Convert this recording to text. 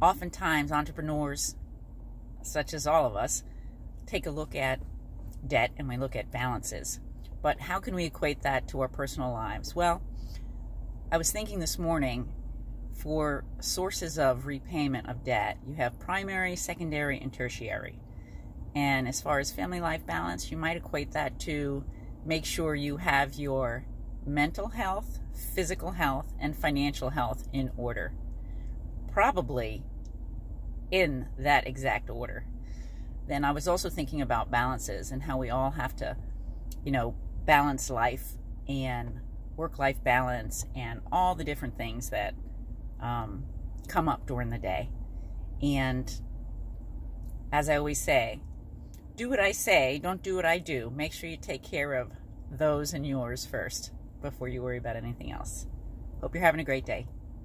oftentimes entrepreneurs, such as all of us, take a look at debt and we look at balances. But how can we equate that to our personal lives? Well, I was thinking this morning for sources of repayment of debt, you have primary, secondary, and tertiary. And as far as family life balance, you might equate that to make sure you have your mental health, physical health, and financial health in order. Probably in that exact order. Then I was also thinking about balances and how we all have to, you know, balance life and work life balance and all the different things that um, come up during the day. And as I always say, do what I say, don't do what I do. Make sure you take care of those and yours first before you worry about anything else. Hope you're having a great day.